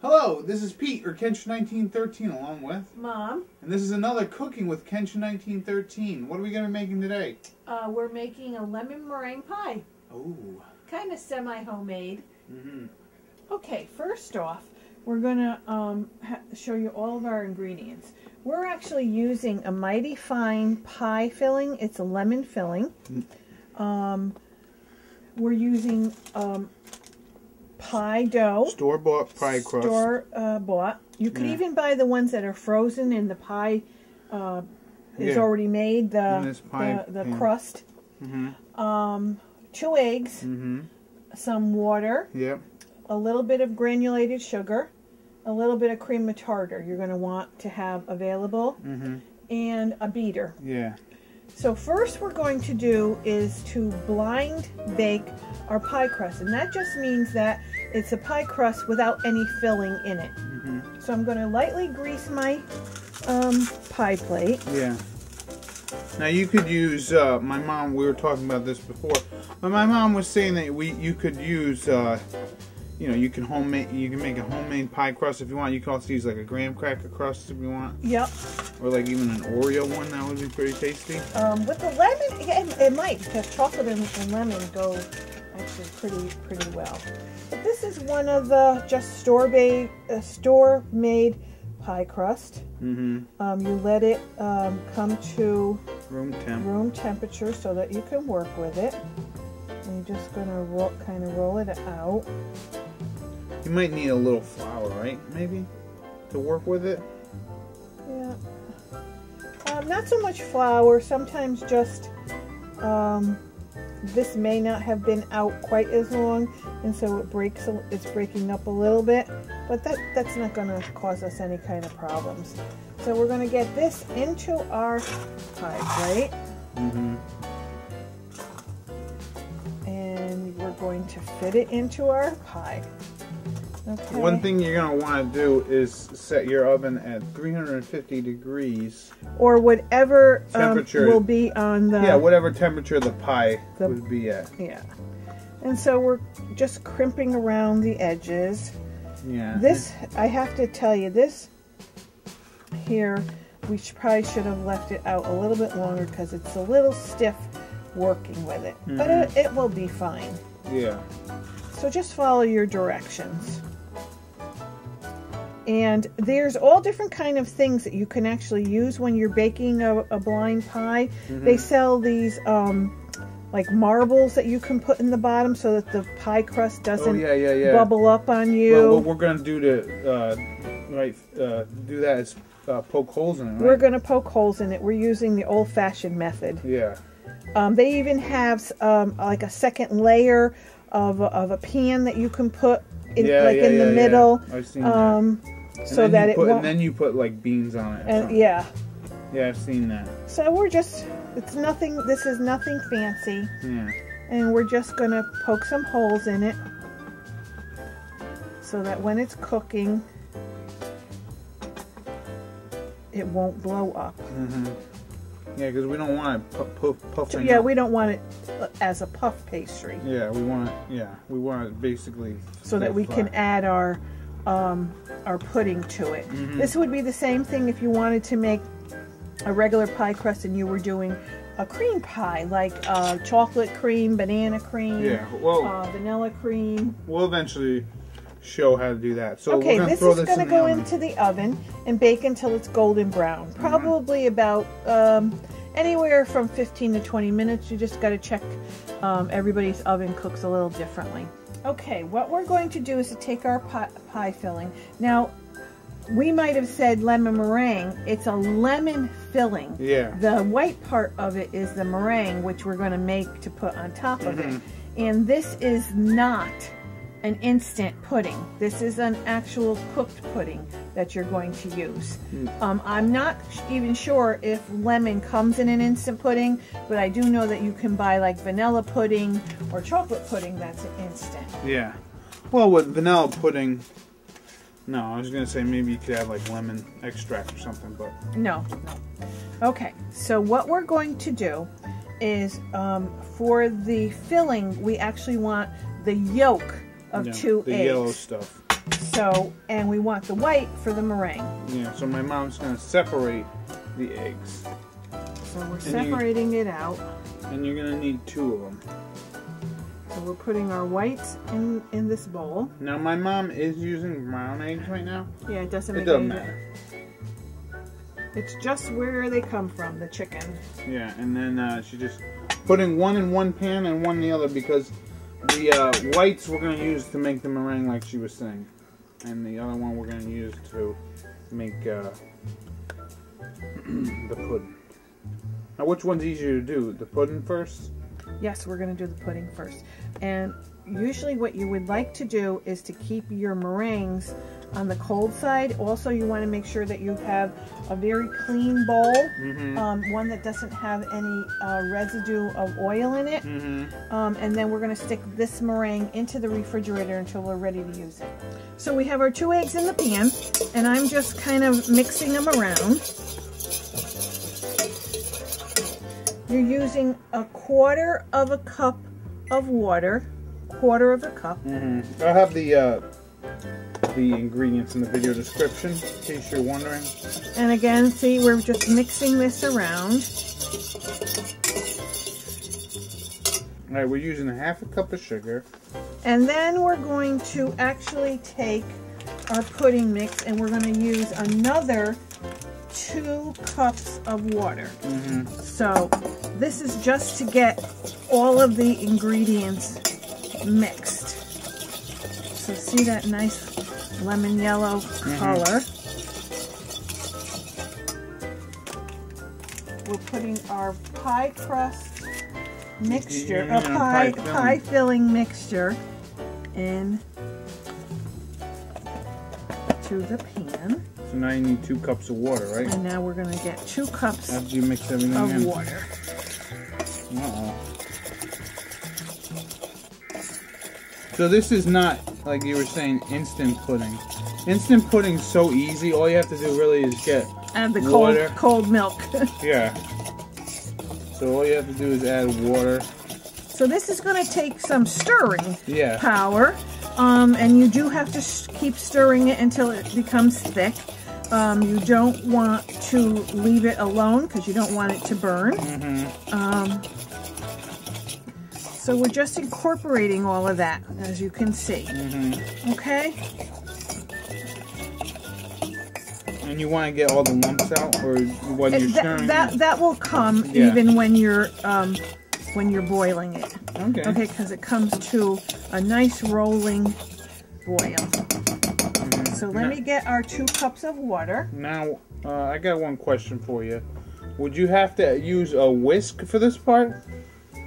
Hello, this is Pete or Kenshin1913 along with, Mom, and this is another Cooking with Kenshin1913. What are we going to be making today? uh, we're making a lemon meringue pie. Oh. Kind of semi homemade. Mm-hmm. Okay, first off, we're going to um, show you all of our ingredients. We're actually using a My-T-Fine pie filling. It's a lemon filling. Um, we're using um, pie dough. Store bought pie crust. Store uh, bought. You could Yeah. even buy the ones that are frozen and the pie uh, is Yeah. already made. The the, the crust. Mm-hmm. Um, two eggs, Mm-hmm. some water, Yep. A little bit of granulated sugar, a little bit of cream of tartar. You're going to want to have available, Mm-hmm. and a beater. Yeah. So first we're going to do is to blind bake our pie crust. And that just means that it's a pie crust without any filling in it. Mm-hmm. So I'm going to lightly grease my um, pie plate. Yeah. Now you could use uh, my mom. We were talking about this before, but my mom was saying that we you could use, uh, you know, you can homemade you can make a homemade pie crust if you want. You can also use like a graham cracker crust if you want, Yep. or like even an Oreo one. That would be pretty tasty. Um, with the lemon, yeah, it, it might because chocolate and, and lemon go actually pretty pretty well. But this is one of the just store made uh, store made pie crust. Mm-hmm. Um, you let it um, come to Room temp. room temperature so that you can work with it. And you're just gonna roll, kind of roll it out. You might need a little flour, right? Maybe to work with it. Yeah. Um, not so much flour. Sometimes just um, this may not have been out quite as long, and so it breaks. It's breaking up a little bit, but that that's not going to cause us any kind of problems. So we're going to get this into our pie plate, Mm-hmm. and we're going to fit it into our pie. Okay. One thing you're gonna want to do is set your oven at 350 degrees. or whatever temperature um, Temperature. will be on the yeah, whatever temperature the pie The- would be at. Yeah. And so we're just crimping around the edges. Yeah. This, I have to tell you, this here, we should, probably should have left it out a little bit longer because it's a little stiff working with it. But it, it will be fine. Yeah. So just follow your directions. And there's all different kind of things that you can actually use when you're baking a, a blind pie. They sell these um, like marbles that you can put in the bottom so that the pie crust Oh doesn't yeah, yeah, yeah. bubble up on you. Well, what we're gonna do to uh, right uh, do that is uh, poke holes in it. Right? We're going to poke holes in it. We're using the old-fashioned method. Yeah. Um, they even have um, like a second layer of, a- of a pan that you can put in, yeah, like yeah, in the yeah. middle. I've seen Um, that. So And that it put, won't. And then you put like beans on it. and yeah. Yeah, I've seen that. So we're just, it's nothing, this is nothing fancy. Yeah. And we're just going to poke some holes in it so that when it's cooking, it won't blow up. Mm -hmm. Yeah, because we don't want it pu- puff, puffing. Yeah, up. we don't want it uh, as a puff pastry Yeah, we want it. Yeah, we want it basically. so that we can add our um, our pudding to it. Mm-hmm. This would be the same thing if you wanted to make a regular pie crust and you were doing a cream pie, like uh, chocolate cream, banana cream, Yeah. Well, uh, vanilla cream. we'll eventually show how to do that. So okay, this throw is this going to the go into the oven and bake until it's golden brown. Mm-hmm. Probably about um, anywhere from 15 to 20 minutes. You just got to check. Um, everybody's oven cooks a little differently. Okay, what we're going to do is to take our pie, pie filling. Now, we might have said lemon meringue. It's a lemon filling. Yeah. The white part of it is the meringue, which we're going to make to put on top of it. Mm-hmm. And this is not an instant pudding. This is an actual cooked pudding that you're going to use. Um, I'm not even sure if lemon comes in an instant pudding, but I do know that you can buy like vanilla pudding or chocolate pudding that's an instant. Yeah. Well, with vanilla pudding, No, I was gonna say maybe you could add like lemon extract or something, but No, no. Okay, so what we're going to do is um, for the filling, we actually want the yolk of yeah, two the eggs. yellow stuff. So, and we want the white for the meringue. Yeah, so my mom's gonna separate the eggs, So we're you- separating it out. and you're gonna need two of them. So we're putting our whites in in this bowl. Now my mom is using brown eggs right now. Yeah, it doesn't It make doesn't any matter. It's just where they come from, the chicken. Yeah, and then uh, she just putting one in one pan and one in the other because the uh, whites we're gonna use to make the meringue, like she was saying, and the other one we're gonna use to make uh, the pudding. Now, which one's easier to do? The pudding first? Yes, we're going to do the pudding first. And usually what you would like to do is to keep your meringues on the cold side. Also, you want to make sure that you have a very clean bowl, Mm-hmm. um, one that doesn't have any uh, residue of oil in it. Mm-hmm. Um, and then we're going to stick this meringue into the refrigerator until we're ready to use it. So we have our two eggs in the pan, and I'm just kind of mixing them around. You're using a quarter of a cup of water, quarter of a cup. Mm-hmm. I'll have the uh, the ingredients in the video description in case you're wondering. And again, see, we're just mixing this around. All right, we're using a half a cup of sugar. And then we're going to actually take our pudding mix and we're going to use another two cups of water. Mm-hmm. So this is just to get all of the ingredients mixed. So see that nice lemon yellow mm-hmm. color. We're putting our pie crust mixture, Yeah, a pie, pie filling. pie filling mixture in to the pan. So now you need two cups of water, right? And now we're going to get two cups After you mix everything of in. water. Uh-oh. So this is not, like you were saying, instant pudding. Instant pudding's so easy. All you have to do really is get, And the Water. cold cold milk. yeah. So all you have to do is add water. so this is going to take some stirring Yeah. power. Um, and you do have to keep stirring it until it becomes thick. Um, you don't want to leave it alone because you don't want it to burn. Mm-hmm. Um, so we're just incorporating all of that, as you can see. Mm-hmm. Okay? And you want to get all the lumps out, or when you're that, stirring? that that will come Yeah. even when you're um, when you're boiling it. Okay. Okay, because it comes to a nice rolling boil. Mhm. So let Now- me get our two cups of water. Now, uh, I got one question for you. Would you have to use a whisk for this part?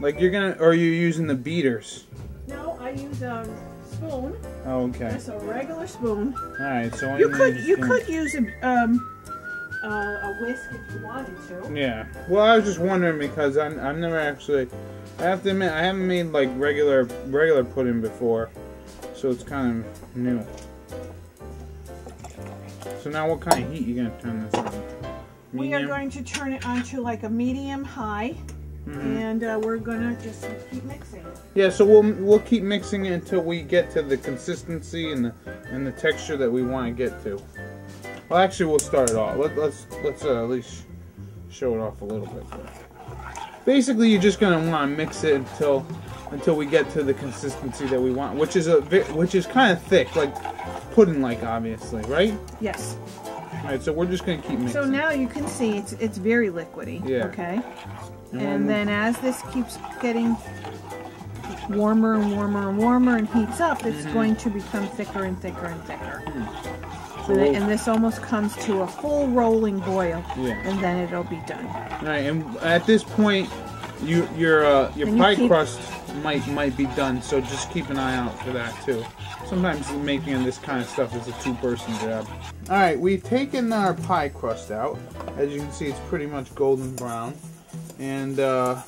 Like you're gonna, or are you using the beaters? No, I use a spoon. Oh, okay. Just a regular spoon. All right. So You could you just- could use a um uh, a whisk if you wanted to. Yeah. Well, I was just wondering because I'm I've never actually. I have to admit I haven't made like regular regular pudding before, so it's kind of new. So now, what kind of heat you gonna turn this on? We are going to turn it on to like a medium high, Mhm. and uh, we're gonna just keep mixing. Yeah, so we'll we'll keep mixing it until we get to the consistency and the and the texture that we want to get to. Well, actually, we'll start it off. Let, let's let's uh, at least show it off a little bit. Basically, you're just gonna want to mix it until until we get to the consistency that we want, which is a which is kind of thick, like pudding-like, obviously, right? Yes. All right, so we're just gonna keep mixing. So now you can see it's it's very liquidy. Yeah. Okay. And then as this keeps getting warmer and warmer and warmer and heats up, it's Mm-hmm. going to become thicker and thicker and thicker. so And, and this almost comes to a full rolling boil, Yeah. and then it'll be done. All right, and at this point, you your uh, your And you pie keep- crust might might be done. So just keep an eye out for that too. Sometimes making this kind of stuff is a two-person job. All right, we've taken our pie crust out. As you can see, it's pretty much golden brown. And uh,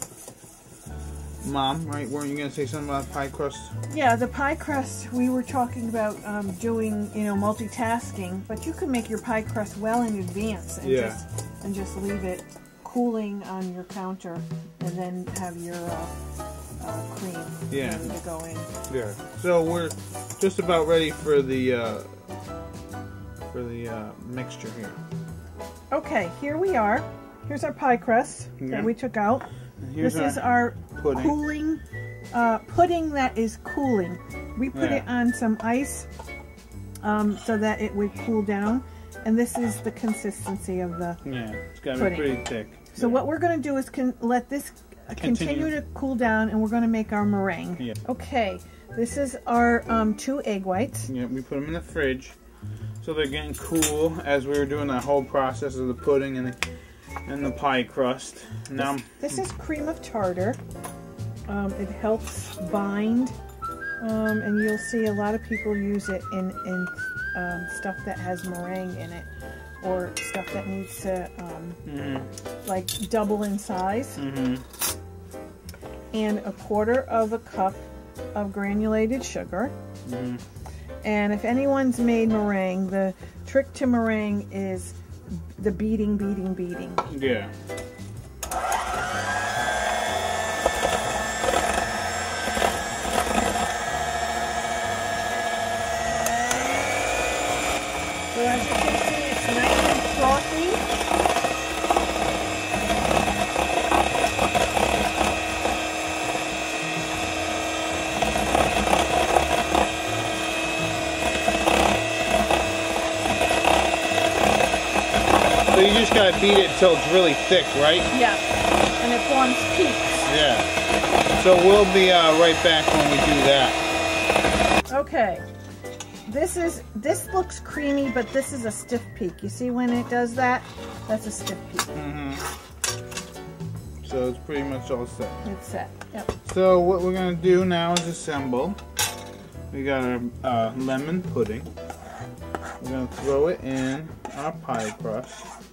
Mom, right? Weren't you gonna say something about pie crust? Yeah, the pie crust, we were talking about um, doing, you know, multitasking, but you can make your pie crust well in advance and, Yeah. just, and just leave it cooling on your counter and then have your uh, uh, cream Yeah. ready to go in. Yeah. So we're just about ready for the uh, for the uh, mixture here. Okay, here we are. Here's our pie crust Yeah. that we took out. Here's this is our pudding. cooling uh, pudding that is cooling. We put Yeah. it on some ice um, so that it would cool down. And this is the consistency of the. Yeah, it's gotta be pretty thick. So what we're going to do is let this continue. Continue. to cool down, and we're going to make our meringue. Yeah. Okay, this is our um, two egg whites. Yeah, we put them in the fridge, so they're getting cool as we were doing that whole process of the pudding and the and the pie crust. Now, This is cream of tartar. Um, it helps bind, um, and you'll see a lot of people use it in, in um, stuff that has meringue in it, or stuff that needs to um, mhm, like double in size. mhm. And a quarter of a cup of granulated sugar. Mhm. And if anyone's made meringue, the trick to meringue is the beating, beating, beating. Yeah. So as you can see, it's nice and frothy. So you just gotta beat it until it's really thick, right? Yeah. and it forms peaks. Yeah. So we'll be uh, right back when we do that. Okay, this is this looks creamy, but this is a stiff peak. You see when it does that? That's a stiff peak. hmm So it's pretty much all set. It's set. Yep. So what we're gonna do now is assemble. We got our uh, lemon pudding. We're gonna throw it in our pie crust.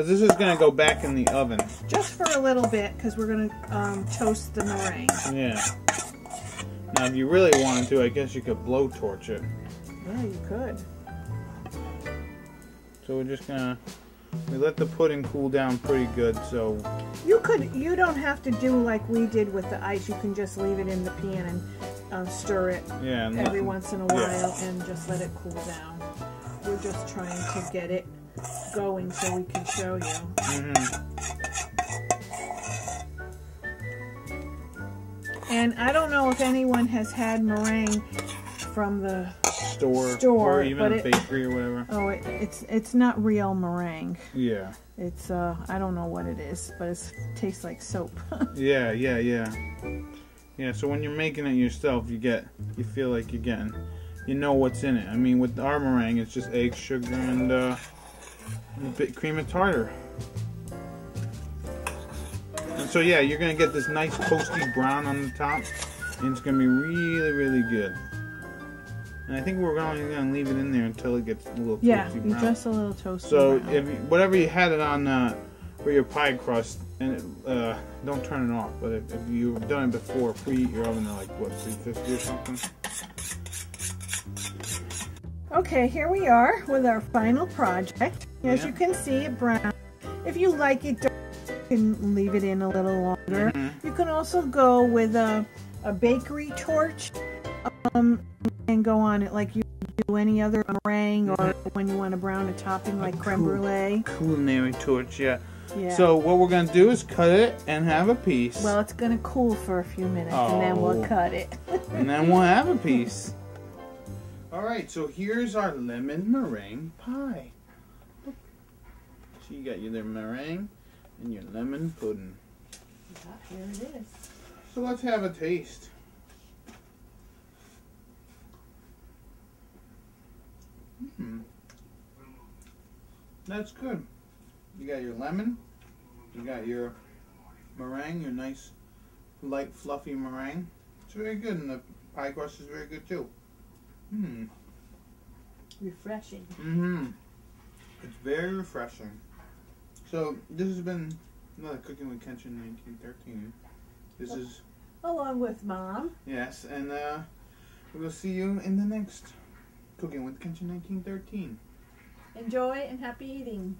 Cause this is gonna go back in the oven. Just for a little bit, because we're gonna um, toast the meringue. Yeah. Now if you really wanted to, I guess you could blowtorch it. Yeah, you could. So we're just gonna we let the pudding cool down pretty good. So You could. You don't have to do like we did with the ice. You can just leave it in the pan and uh, stir it yeah. Every once in a yeah. while and just let it cool down. We're just trying to get it going so we can show you. Mhm. And I don't know if anyone has had meringue from the Store, Store, or even a it- bakery or whatever. oh it, it's it's not real meringue. Yeah. It's uh I don't know what it is, but it tastes like soap. Yeah, yeah, yeah. Yeah, so when you're making it yourself, you get, you feel like you're getting, you know what's in it. I mean, with our meringue, it's just egg, sugar, and, uh, and a bit cream of tartar. And so, yeah, you're gonna get this nice toasty brown on the top, and it's gonna be really, really good. And I think we're only gonna leave it in there until it gets a little yeah, toasty brown. just a little toasty. So brown. if you, whatever you had it on uh, for your pie crust, and it, uh, don't turn it off. But if, if you've done it before, preheat your oven to like what 350 or something. Okay, here we are with our final project. As Yeah. you can see, it brown. If you like it dark, you can leave it in a little longer. Mhm. You can also go with a, a bakery torch um, and go on it like you do any other meringue or when you want to brown a topping like creme cool- brulee. Culinary torch, yeah. Yeah. So what we're gonna do is cut it and have a piece, well, it's going to cool for a few minutes and then we'll Oh. cut it. and then we'll have a piece. All right, so here's our lemon meringue pie. So you got your meringue and your lemon pudding. Here it is. So let's have a taste. Hmm. That's good. You got your lemon. You got your meringue, your nice, light, fluffy meringue. It's very good, and the pie crust is very good too. Hmm. Refreshing. Mm-hmm. It's very refreshing. So this has been another Cooking with Kenshin 1913. This is along with mom. Yes, and uh, we'll see you in the next Cooking with Kenshin 1913. Enjoy and happy eating.